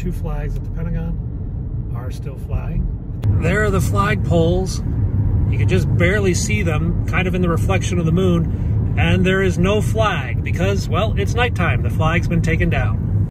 two flags at the Pentagon are still flying. There are the flag poles. You can just barely see them, kind of in the reflection of the moon. And there is no flag because, well, it's nighttime. The flag's been taken down.